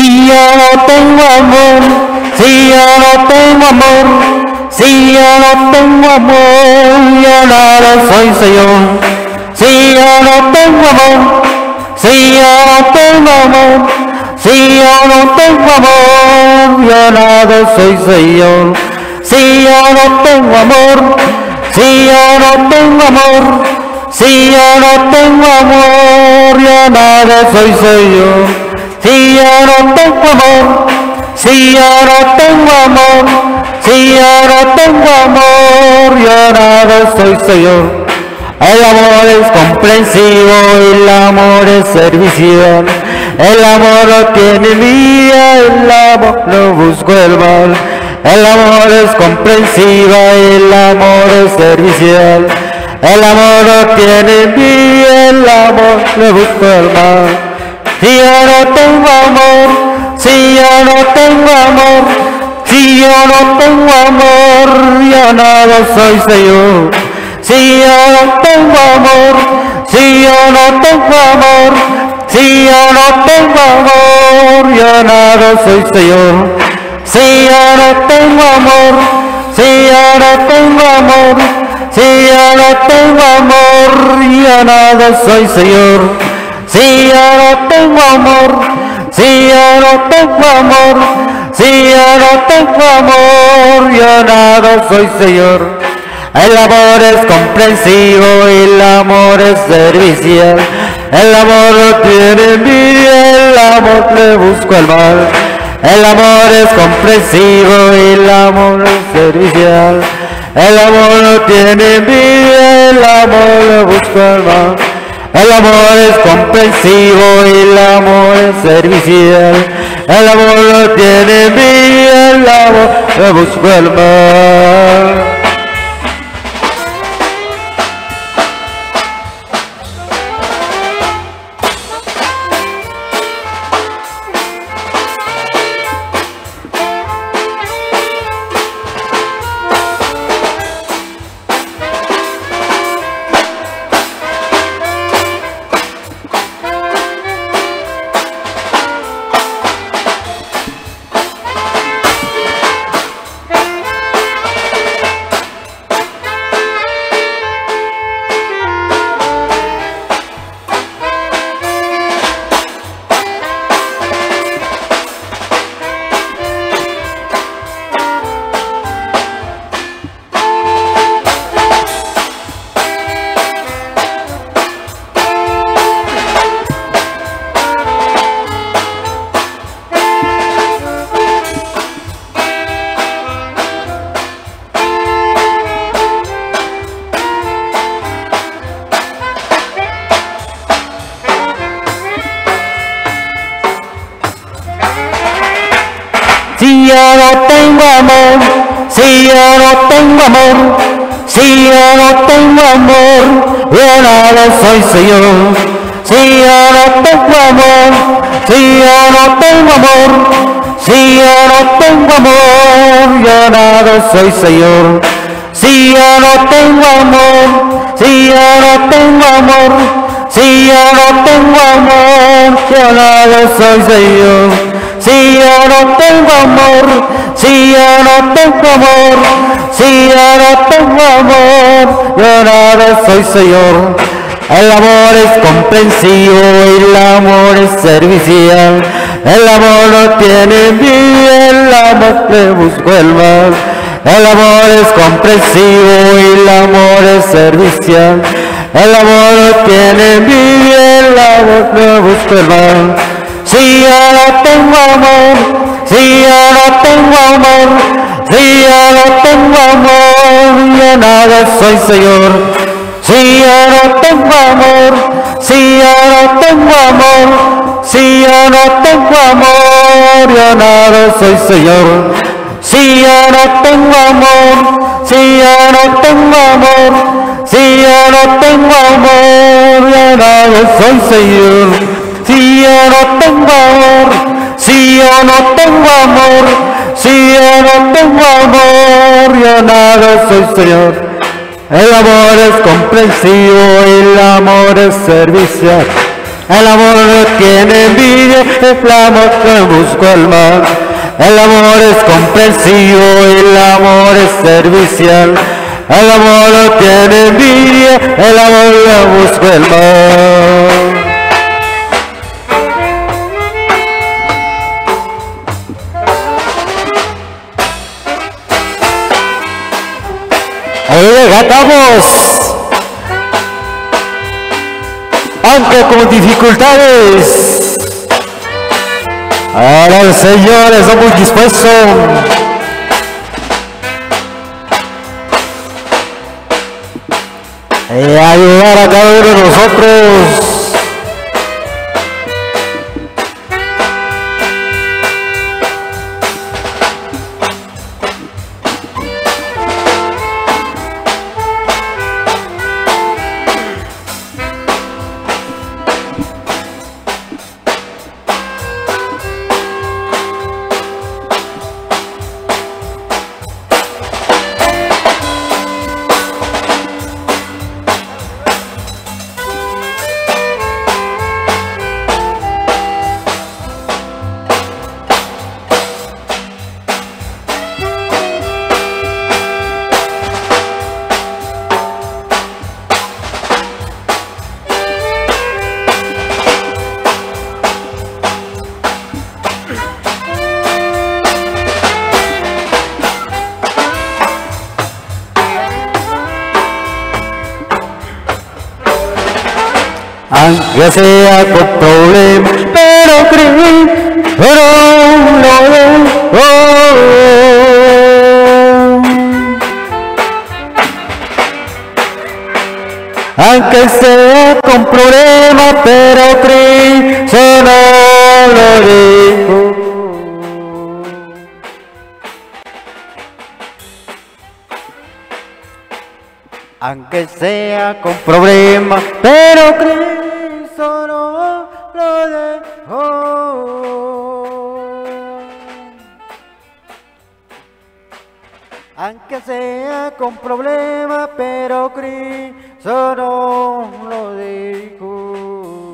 yo no tengo amor, si yo no tengo amor, si yo no tengo amor, yo nada soy Señor. Si yo no tengo amor, si yo no tengo amor, si yo no tengo amor, yo nada soy Señor. Si yo no tengo amor, si yo no tengo amor, si yo no tengo amor, yo nada soy Señor. Si yo no tengo amor, si yo no tengo amor, si yo no tengo amor, yo nada soy Señor. El amor es comprensivo, el amor es servicial. El amor no tiene envidia, el amor no busca el mal. El amor es comprensivo, el amor es servicial. El amor no tiene envidia, el amor no busca el mal. Si yo no tengo amor, si yo no tengo amor, si yo no tengo amor, yo nada soy Señor. Si yo no tengo amor, si yo no tengo amor, si yo no tengo amor, yo nada soy Señor. Si yo no tengo amor, si yo no tengo amor, si yo no tengo amor, yo nada soy Señor. Si yo no tengo amor, si yo no tengo amor, si yo no tengo amor, yo nada soy Señor. El amor es comprensivo, el amor es servicial. El amor no tiene envidia, el amor le busca el mal. El amor es comprensivo, el amor es servicial. El amor no tiene envidia, el amor le busca el mal. El amor es comprensivo, el amor es servicial. El amor no tiene envidia, el amor le busca el mal. Yo no tengo amor, si yo no tengo amor, yo nada soy Señor. Si yo no tengo amor, si yo no tengo amor, si yo no tengo amor, yo nada soy Señor. Si yo no tengo amor, si yo no tengo amor, si yo no tengo amor, yo nada soy Señor. Si yo no tengo amor, si yo no tengo amor, si yo no tengo amor, yo nada soy Señor. El amor es comprensivo, el amor es servicial. El amor no tiene envidia, el amor le busca el mal. El amor es comprensivo, el amor es servicial. El amor no tiene envidia, el amor le busca el mal. Si yo no tengo amor, si yo no tengo amor, si yo no tengo amor, yo nada soy Señor. Si yo no tengo amor, si yo no tengo amor, si yo no tengo amor, yo nada soy Señor. Si yo no tengo amor, si yo no tengo amor, si yo no tengo amor, yo nada soy Señor. Si yo no tengo amor, si yo no tengo amor, si yo no tengo amor, yo nada soy Señor. El amor es comprensivo, el amor es servicial. El amor no tiene envidia, el amor que busco el mal. El amor es comprensivo y el amor es servicial. El amor no tiene envidia, el amor que busco el mal. Gatamos. Aunque con dificultades. Ahora el Señor estamos dispuestos. Y ayudar a cada uno de nosotros. Aunque sea con problemas, pero creí, pero no dejo. Aunque sea con problemas, pero creí, solo lo dijo. Aunque sea con problemas, pero Cristo no lo dejó. Aunque sea con problemas, pero Cristo no lo dijo.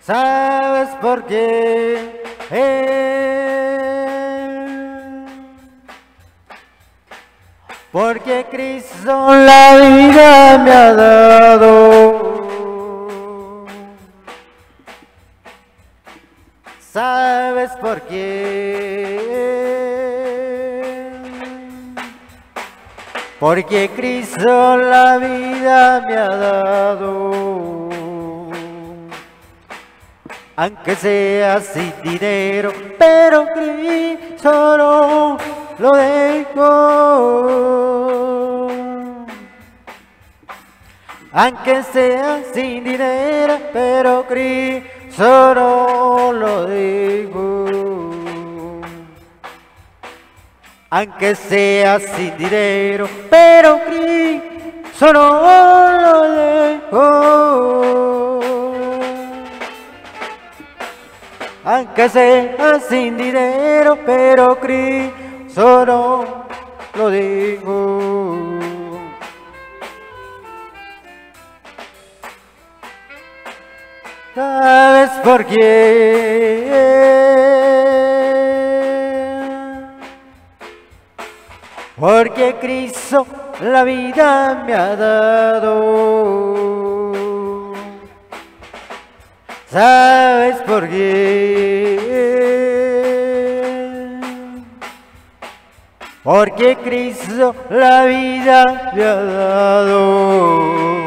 ¿Sabes por qué? Porque Cristo la vida me ha dado. ¿Sabes por qué? Porque Cristo la vida me ha dado. Aunque sea sin dinero, pero Cristo no lo dejo. Aunque sea sin dinero, pero Cristo no lo dejo. Aunque sea sin dinero, pero Cristo no lo dejo. Aunque sea sin dinero, pero Cristo no lo digo. ¿Sabes por qué? Porque Cristo la vida me ha dado. ¿Sabes por qué? Porque Cristo la vida me ha dado.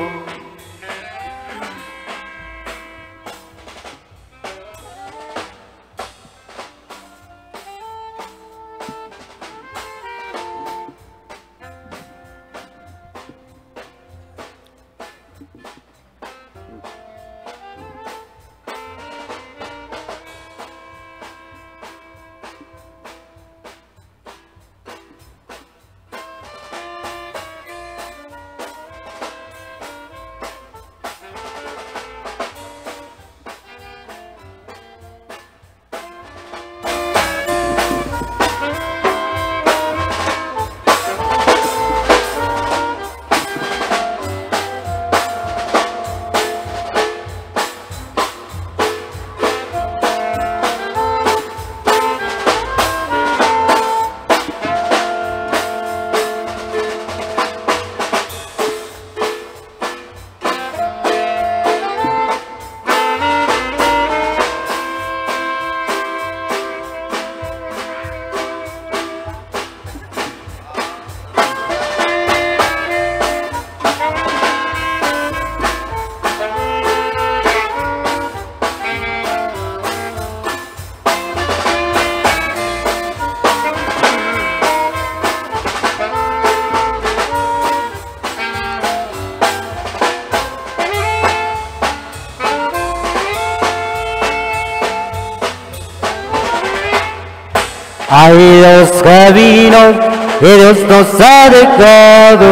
Hay dos caminos que Dios nos ha dejado.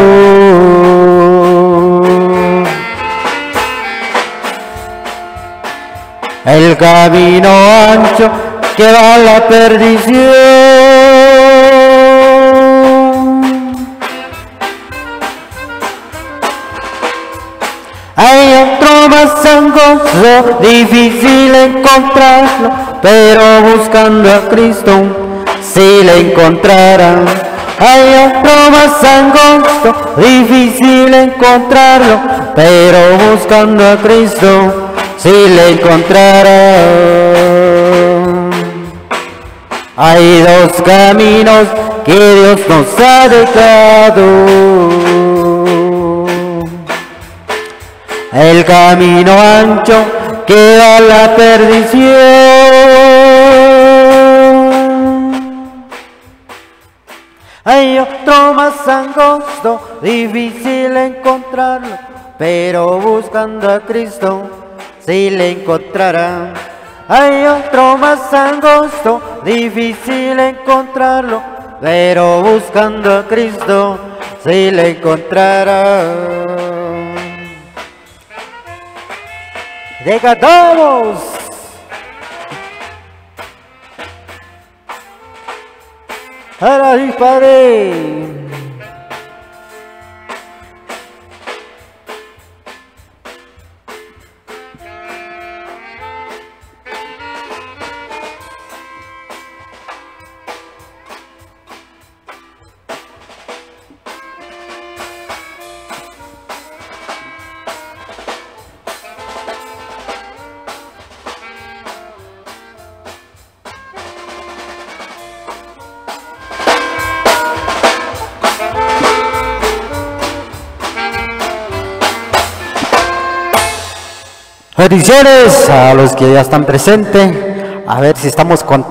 El camino ancho que va a la perdición. Hay otro más angosto, difícil encontrarlo, pero buscando a Cristo, si le encontrarán. Hay otro más angosto, difícil encontrarlo, pero buscando a Cristo, si le encontrarán. Hay dos caminos que Dios nos ha dejado. El camino ancho que da la perdición. Hay otro más angosto, difícil encontrarlo, pero buscando a Cristo, si le encontrarán. Hay otro más angosto, difícil encontrarlo, pero buscando a Cristo, si le encontrarán. Decatamos. Ahora. Bendiciones a los que ya están presentes. A ver si estamos contentos.